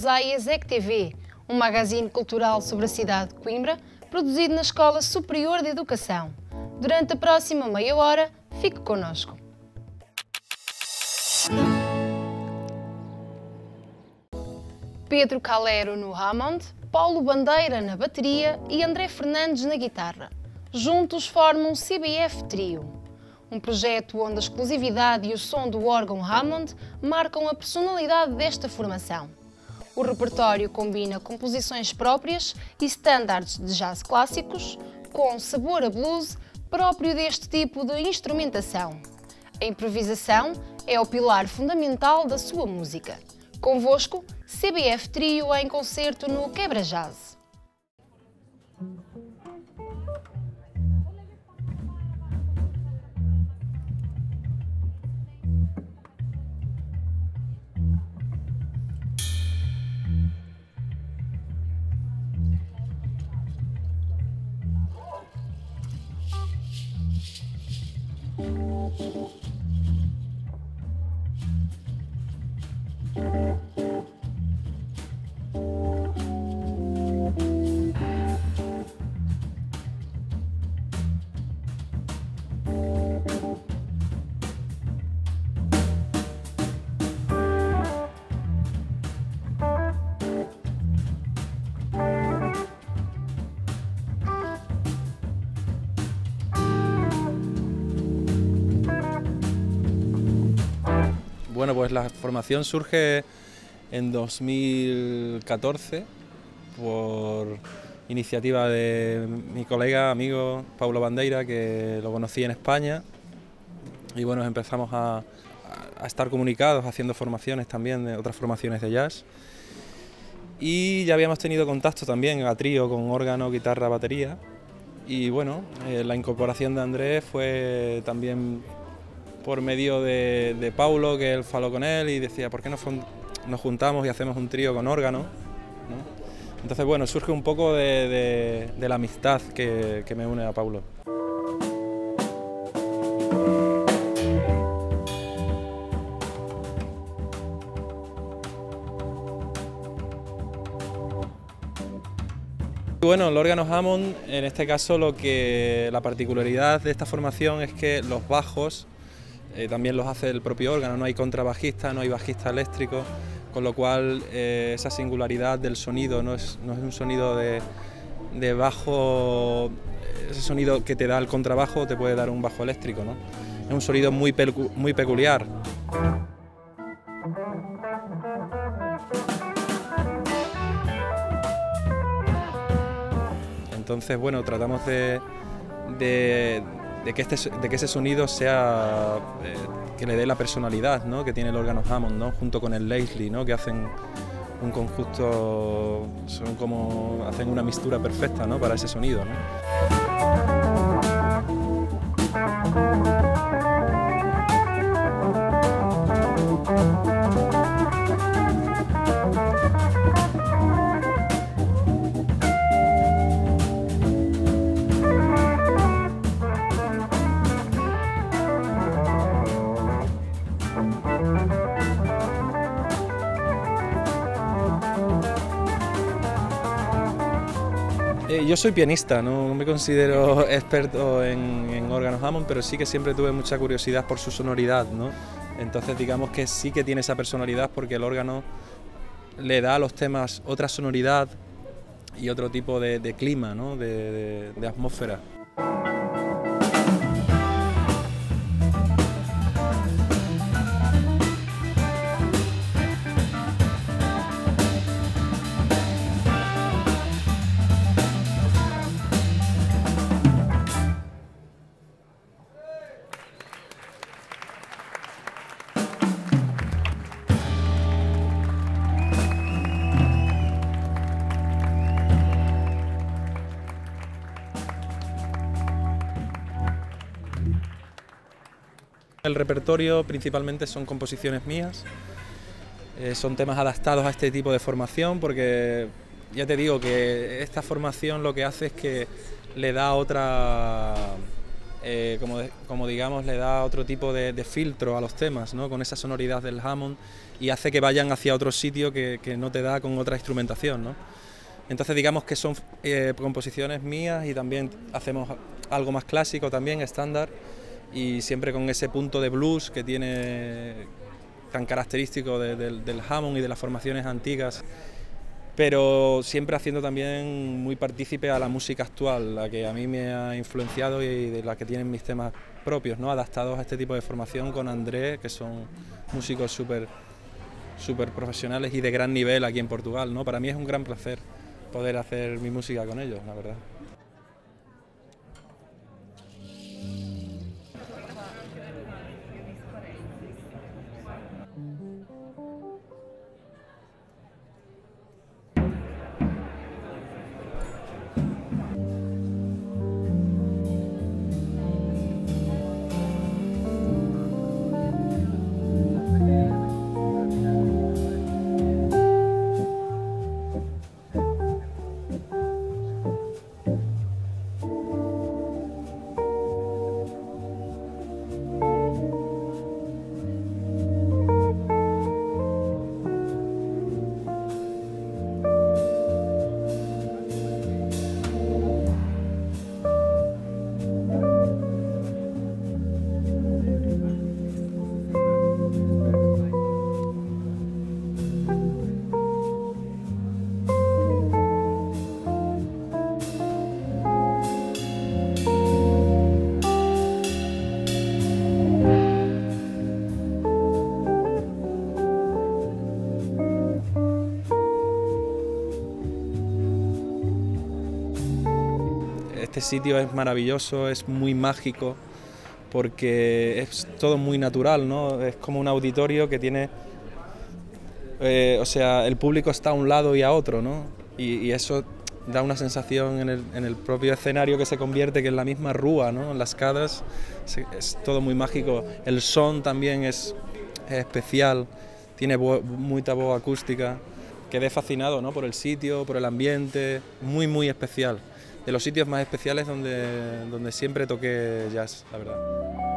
bem-vindos à ESEC TV, um magazine cultural sobre a cidade de Coimbra, produzido na Escola Superior de Educação. Durante a próxima meia hora, fique connosco. Pedro Calero no Hammond, Paulo Bandeira na bateria e André Fernandes na guitarra. Juntos formam CBF Trio um projeto onde a exclusividade e o som do órgão Hammond marcam a personalidade desta formação. O repertório combina composições próprias e standards de jazz clássicos com sabor a blues próprio deste tipo de instrumentação. A improvisação é o pilar fundamental da sua música. Convosco, CBF Trio em concerto no Quebra Jazz. Pues la formación surge en 2014 por iniciativa de mi colega, amigo Paulo Bandeira, que lo conocí en España. Y bueno, empezamos a, estar comunicados, haciendo formaciones también, de otras formaciones de jazz. Y ya habíamos tenido contacto también a trío con órgano, guitarra, batería. Y bueno, eh, la incorporación de Andrés fue también por medio de, Paulo, que él faló con él y decía, ¿por qué nos, nos juntamos y hacemos un trío con órgano? Entonces, bueno, surge un poco de, la amistad que, que me une a Paulo. Bueno, el órgano Hammond, en este caso, lo que la particularidad de esta formación es que los bajos eh, también los hace el propio órgano, no hay contrabajista, no hay bajista eléctrico, con lo cual eh, esa singularidad del sonido no es, un sonido de, bajo, ese sonido que te da el contrabajo te puede dar un bajo eléctrico, ¿no? es un sonido muy, muy peculiar. Entonces, bueno, tratamos de, de que, este, de que ese sonido sea eh, que le dé la personalidad ¿no? que tiene el órgano Hammond, ¿no? junto con el Leslie, ¿no? que hacen un conjunto, son como hacen una mistura perfecta ¿no? para ese sonido. Eh, yo soy pianista, no me considero experto en, órganos Hammond, pero sí que siempre tuve mucha curiosidad por su sonoridad, ¿no? Entonces digamos que sí que tiene esa personalidad porque el órgano le da a los temas otra sonoridad y otro tipo de, clima, ¿no? de atmósfera. El repertorio principalmente son composiciones mías, eh, son temas adaptados a este tipo de formación porque ya te digo que esta formación lo que hace es que le da otra, eh, como, como, digamos, le da otro tipo de, de, filtro a los temas, ¿no? con esa sonoridad del Hammond y hace que vayan hacia otro sitio que, que no te da con otra instrumentación. ¿no? Entonces digamos que son eh, composiciones mías y también hacemos algo más clásico también, estándar, y siempre con ese punto de blues que tiene tan característico de, de, del Hammond y de las formaciones antiguas pero siempre haciendo también muy partícipe a la música actual, la que a mí me ha influenciado y de la que tienen mis temas propios, ¿no? adaptados a este tipo de formación con Andrés, que son músicos súper super profesionales y de gran nivel aquí en Portugal. ¿no? Para mí es un gran placer poder hacer mi música con ellos, la verdad. Este sitio es maravilloso, es muy mágico, porque es todo muy natural, ¿no? Es como un auditorio que tiene, eh, o sea, el público está a un lado y a otro, ¿no? Y, y eso da una sensación en el, en el, propio escenario que se convierte que en la misma rúa, ¿no? En las cadas es todo muy mágico. El son también es, es especial, tiene mucha voz acústica. Quedé fascinado ¿no? por el sitio, por el ambiente, muy muy especial de los sitios más especiales donde, donde siempre toqué jazz, la verdad.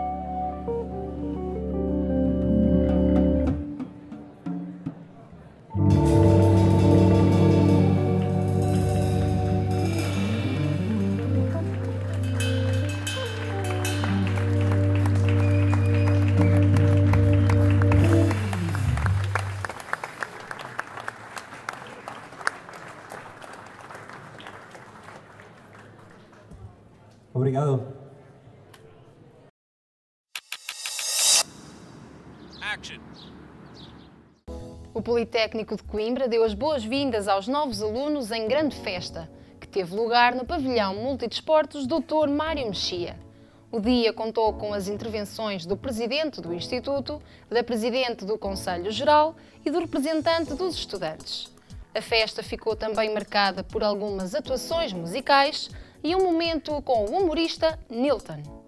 Obrigado. O Politécnico de Coimbra deu as boas-vindas aos novos alunos em grande festa, que teve lugar no pavilhão multidesportos Dr. Mário Mexia. O dia contou com as intervenções do presidente do Instituto, da presidente do Conselho Geral e do representante dos estudantes. A festa ficou também marcada por algumas atuações musicais, e um momento com o humorista Nilton.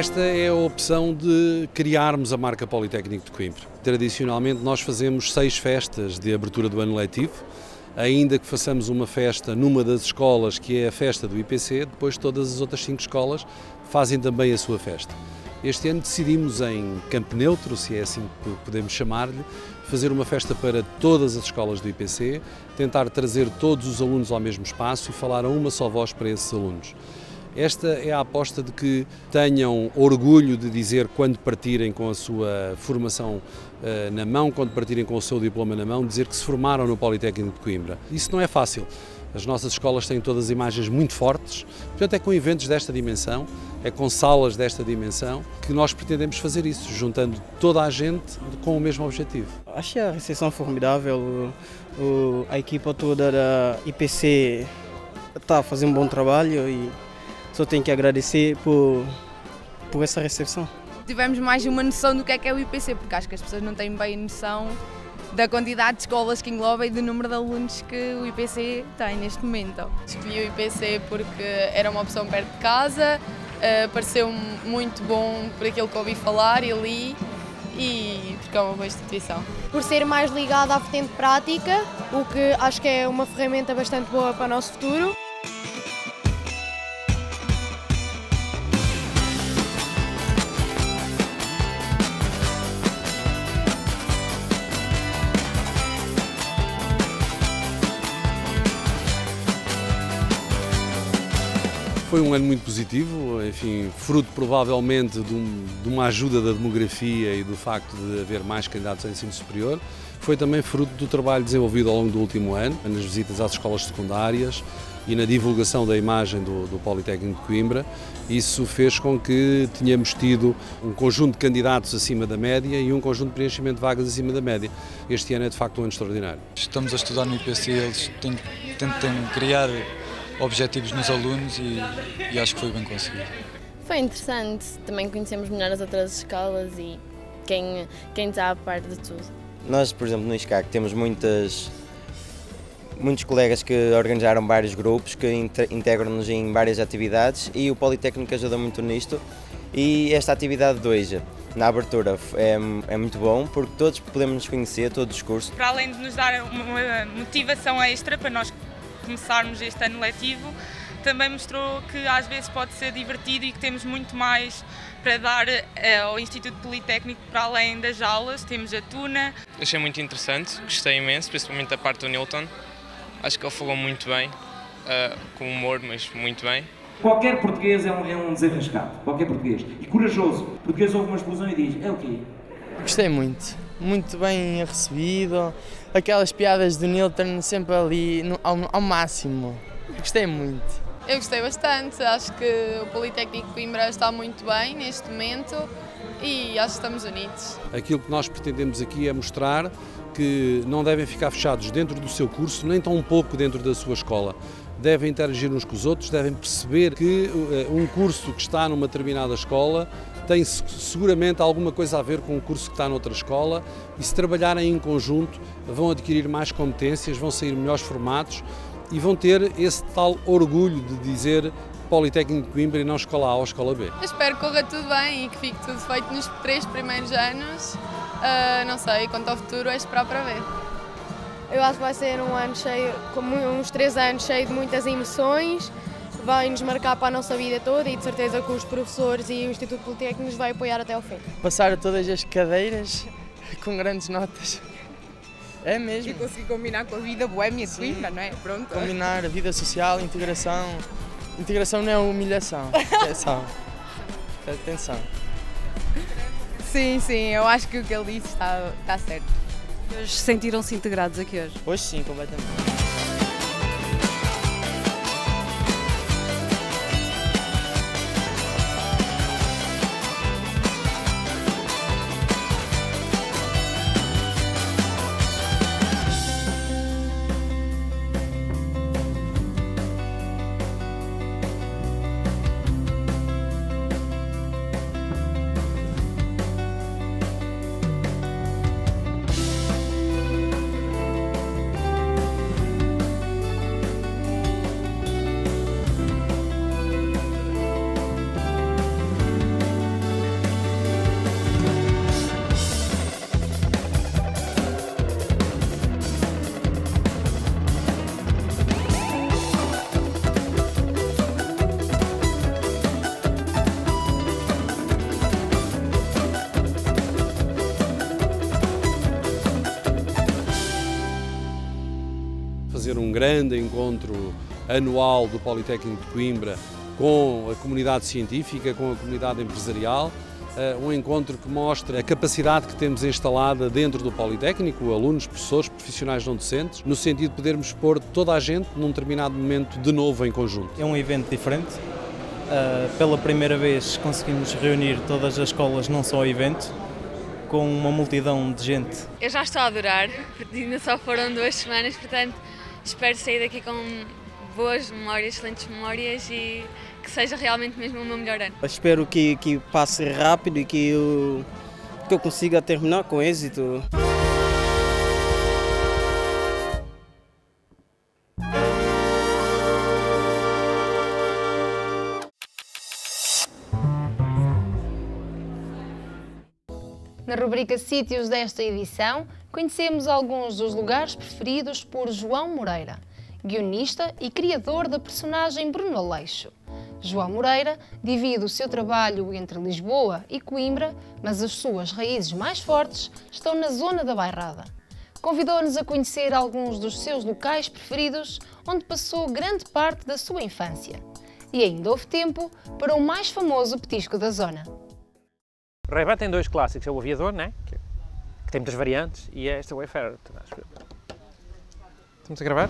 Esta é a opção de criarmos a marca Politécnico de Coimbra. Tradicionalmente nós fazemos seis festas de abertura do ano letivo, ainda que façamos uma festa numa das escolas que é a festa do IPC, depois todas as outras cinco escolas fazem também a sua festa. Este ano decidimos em Campo Neutro, se é assim que podemos chamar-lhe, fazer uma festa para todas as escolas do IPC, tentar trazer todos os alunos ao mesmo espaço e falar a uma só voz para esses alunos. Esta é a aposta de que tenham orgulho de dizer quando partirem com a sua formação uh, na mão, quando partirem com o seu diploma na mão, dizer que se formaram no Politécnico de Coimbra. Isso não é fácil. As nossas escolas têm todas imagens muito fortes, portanto é com eventos desta dimensão, é com salas desta dimensão que nós pretendemos fazer isso, juntando toda a gente com o mesmo objetivo. Achei a recepção formidável, o, a equipa toda da IPC está fazendo um bom trabalho e só tenho que agradecer por, por essa recepção. Tivemos mais uma noção do que é que é o IPC, porque acho que as pessoas não têm bem noção da quantidade de escolas que engloba e do número de alunos que o IPC tem neste momento. Escolhi o IPC porque era uma opção perto de casa, uh, pareceu muito bom por aquilo que ouvi falar e li e porque é uma boa instituição. Por ser mais ligada à vertente prática, o que acho que é uma ferramenta bastante boa para o nosso futuro. Foi um ano muito positivo, enfim, fruto provavelmente de, um, de, uma ajuda da demografia e do facto de haver mais candidatos ao ensino superior. Foi também fruto do trabalho desenvolvido ao longo do último ano, nas visitas às escolas secundárias e na divulgação da imagem do, do Politécnico de Coimbra. Isso fez com que tenhamos tido um conjunto de candidatos acima da média e um conjunto de preenchimento de vagas acima da média. Este ano é de facto um ano extraordinário. Estamos a estudar no IPC, eles tentam criar objetivos nos alunos e, e acho que foi bem conseguido. Foi interessante, também conhecemos melhor as outras escolas e quem, quem está a par de tudo. Nós, por exemplo, no ISCAC temos muitas, muitos colegas que organizaram vários grupos, que integram-nos em várias atividades e o Politécnico ajuda muito nisto. E esta atividade de hoje, na abertura, é, é muito bom porque todos podemos nos conhecer, todos os cursos. Para além de nos dar uma motivação extra para nós começarmos este ano letivo, também mostrou que às vezes pode ser divertido e que temos muito mais para dar eh, ao Instituto Politécnico para além das aulas. Temos a Tuna. Achei muito interessante, gostei imenso, principalmente da parte do Newton. Acho que ele falou muito bem, uh, com humor, mas muito bem. Qualquer português é um, é um desenrascado, qualquer português. E corajoso. O português ouve uma explosão e diz: é o quê? Gostei muito, muito bem recebido. Aquelas piadas do Nilton sempre ali no, ao, ao máximo. Gostei muito. Eu gostei bastante, acho que o Politécnico de Coimbra está muito bem neste momento e acho que estamos unidos. Aquilo que nós pretendemos aqui é mostrar que não devem ficar fechados dentro do seu curso, nem tão pouco dentro da sua escola. Devem interagir uns com os outros, devem perceber que uh, um curso que está numa determinada escola tem seguramente alguma coisa a ver com o curso que está noutra escola e se trabalharem em conjunto vão adquirir mais competências, vão sair melhores formatos e vão ter esse tal orgulho de dizer Politécnico de Coimbra e não Escola A ou Escola B. Eu espero que corra tudo bem e que fique tudo feito nos três primeiros anos. Uh, não sei, quanto ao futuro é esperar para ver. Eu acho que vai ser um ano cheio, como uns três anos cheio de muitas emoções, vai nos marcar para a nossa vida toda e de certeza que os professores e o Instituto Politécnico nos vai apoiar até ao fim. Passar todas as cadeiras com grandes notas. É mesmo. E conseguir combinar com a vida boêmia de Coimbra, não é? Pronto. Combinar a vida social, integração. Integração não é humilhação. Atenção. Atenção. Sim, sim, eu acho que o que ele disse está, está certo. Hoje sentiram-se integrados aqui hoje? Hoje sim, completamente. Um grande encontro anual do Politécnico de Coimbra com a comunidade científica, com a comunidade empresarial. um encontro que mostra a capacidade que temos instalada dentro do Politécnico, alunos, professores, profissionais não docentes, no sentido de podermos pôr toda a gente num determinado momento de novo em conjunto. É um evento diferente. Uh, pela primeira vez conseguimos reunir todas as escolas num só evento, com uma multidão de gente. Eu já estou a adorar, ainda só foram duas semanas, portanto espero sair daqui com boas memórias, excelentes memórias e que seja realmente mesmo o meu melhor ano. Espero que, que passe rápido e que eu, que eu consiga terminar com êxito. Na rubrica Sítios desta edição, conhecemos alguns dos lugares preferidos por João Moreira, guionista e criador da personagem Bruno Aleixo. João Moreira divide o seu trabalho entre Lisboa e Coimbra, mas as suas raízes mais fortes estão na zona da Bairrada. Convidou-nos a conhecer alguns dos seus locais preferidos, onde passou grande parte da sua infância. E ainda houve tempo para o mais famoso petisco da zona. Ray-Ban tem dois clássicos, é o Aviador, né? que, que tem muitas variantes, e é este Wayfarer. Estamos a gravar?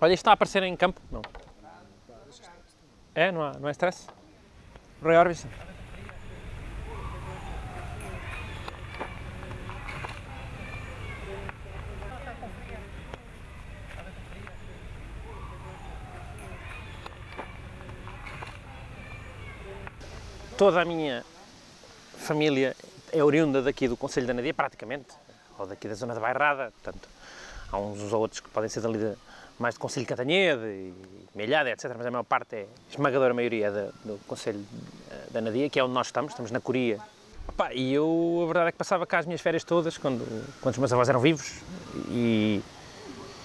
Olha, isto está a aparecer em campo? Não. É? Não há, não há stress? Roy Orbison. Toda a minha família é oriunda daqui do Conselho da Nadia, praticamente, ou daqui da zona da Bairrada, portanto, há uns ou outros que podem ser dali de, mais de Conselho de Catanhede e Melhada, etc. Mas a maior parte é, a esmagadora maioria é do Conselho da Nadia, que é onde nós estamos, estamos na Coria. Opa, e eu, a verdade é que passava cá as minhas férias todas, quando, quando os meus avós eram vivos, e,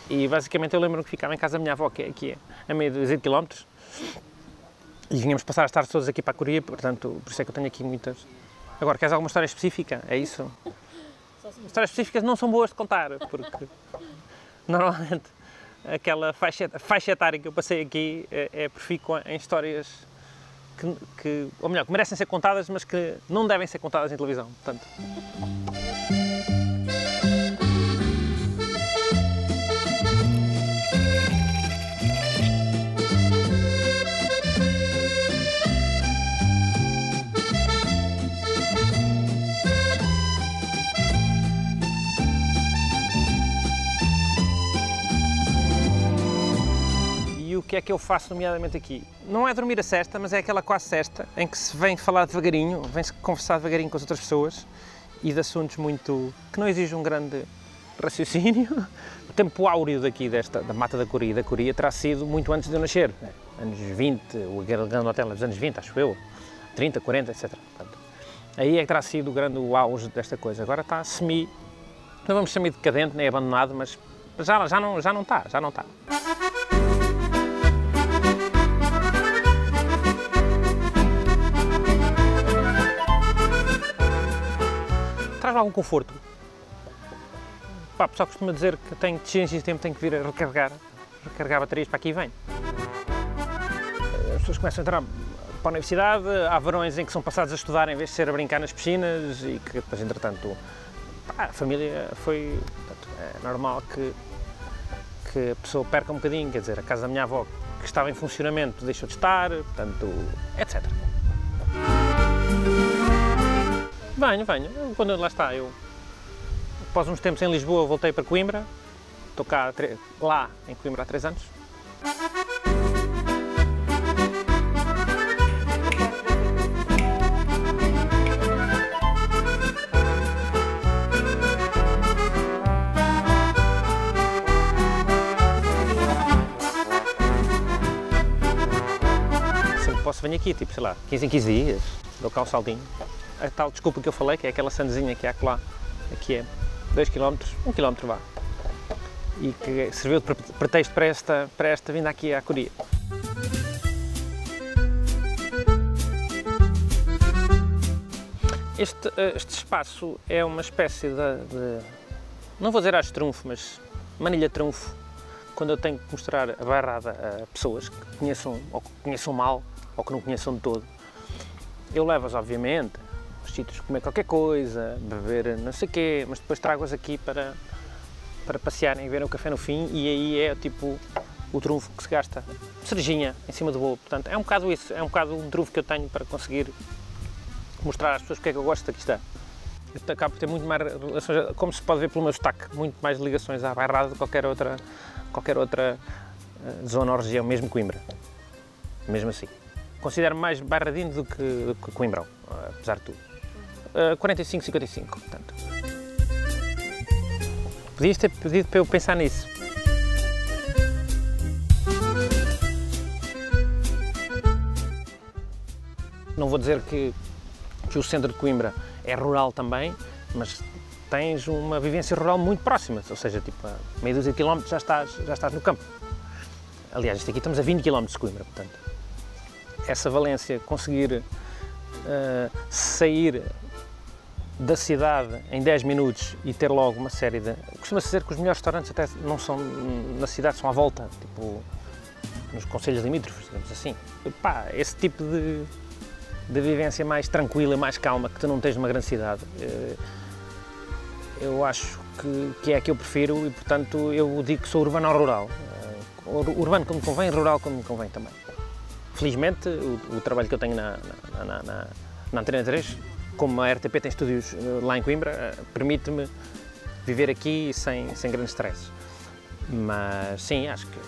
e basicamente eu lembro-me que ficava em casa da minha avó, que é aqui a meio de 18 km, e vinhamos passar as tardes todas aqui para a Coria, portanto, por isso é que eu tenho aqui muitas. Agora, queres alguma história específica? É isso? Histórias específicas não são boas de contar, porque normalmente aquela faixa, faixa etária que eu passei aqui é, é profícua em histórias que, que, ou melhor, que merecem ser contadas, mas que não devem ser contadas em televisão. Portanto. Que é que eu faço nomeadamente aqui? Não é dormir a cesta, mas é aquela quase cesta em que se vem falar devagarinho, vem-se conversar devagarinho com as outras pessoas e de assuntos muito... que não exigem um grande raciocínio. O tempo áureo daqui, desta, da Mata da Coria da Coria, terá sido muito antes de eu nascer, né? anos 20, o grande hotel dos anos 20, acho eu, 30, 40, etc. Portanto, aí é que terá sido o grande auge desta coisa. Agora está semi, não vamos chamar de decadente nem abandonado, mas já, já, não, já não está, já não está. Traz algum conforto. Pá, o pessoal costuma dizer que tem de ciência de tempo tem que vir a recarregar, recarregar baterias para aqui e vem. As pessoas começam a entrar para a universidade, há verões em que são passados a estudar em vez de ser a brincar nas piscinas e que depois, entretanto, pá, a família foi... Portanto, é normal que, que a pessoa perca um bocadinho, quer dizer, a casa da minha avó que estava em funcionamento deixou de estar, portanto, etc. Venho, venho. Quando lá está, eu após uns tempos em Lisboa voltei para Coimbra, estou cá lá em Coimbra há três anos. Sempre posso vir aqui, tipo, sei lá, 15 em 15 dias, dou cá um saldinho a tal desculpa que eu falei, que é aquela sandezinha que há lá, aqui é 2 km, 1 km vá, e que serviu de pretexto para esta, para esta vinda aqui à Coria. Este, eh, este espaço é uma espécie de, de não vou dizer às trunfo, mas manilha trunfo, quando eu tenho que mostrar a barrada a pessoas que conheçam ou que conheçam mal ou que não conheçam de todo Eu levo-as, obviamente, aos sítios comer qualquer coisa, beber não sei o quê, mas depois trago-as aqui para, para passearem e verem o café no fim e aí é tipo o trunfo que se gasta. Cerejinha em cima do bolo. Portanto, é um bocado isso, é um bocado um trunfo que eu tenho para conseguir mostrar às pessoas porque é que eu gosto daqui está. Eu acabo por ter muito mais relações, como se pode ver pelo meu sotaque, muito mais ligações à bairrada do que qualquer outra, qualquer outra uh, zona ou região, mesmo Coimbra. Mesmo assim. Considero-me mais bairradinho do que, do que Coimbrão, uh, apesar de tudo. Uh, 45, 55, portanto. Podias ter pedido para eu pensar nisso. Não vou dizer que, que o centro de Coimbra é rural também, mas tens uma vivência rural muito próxima, ou seja, tipo, a meia dúzia de quilómetros já estás, já estás no campo. Aliás, isto aqui estamos a 20 quilómetros de Coimbra, portanto, essa valência, conseguir uh, sair da cidade em 10 minutos e ter logo uma série de... Costuma-se dizer que os melhores restaurantes até não são na cidade, são à volta, tipo, nos conselhos limítrofes, digamos assim. Pá, esse tipo de, de vivência mais tranquila, mais calma, que tu não tens numa grande cidade, eh, eu acho que, que é a que eu prefiro e, portanto, eu digo que sou urbano ou rural. Eh, urbano como convém, rural como convém também. Felizmente, o, o trabalho que eu tenho na, na, na, na, na Antena 3, como a RTP tem estúdios eh, lá em Coimbra, permite-me viver aqui sem, sem grandes stress. Mas sim, acho que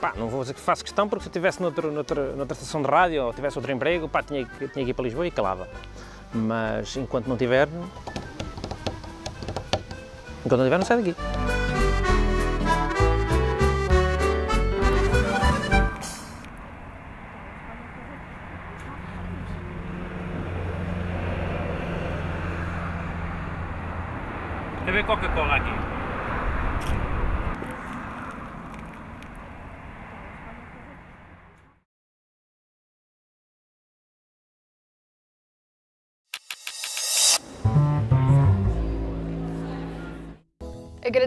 pá, não vou dizer que faço questão, porque se eu estivesse noutra, noutra, noutra estação de rádio ou tivesse outro emprego, pá, tinha, tinha que ir para Lisboa e calava. Mas enquanto não tiver, enquanto não tiver, não sai daqui.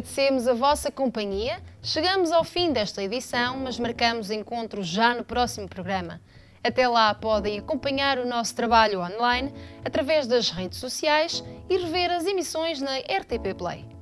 Agradecemos a vossa companhia. Chegamos ao fim desta edição, mas marcamos encontro já no próximo programa. Até lá podem acompanhar o nosso trabalho online através das redes sociais e rever as emissões na RTP Play.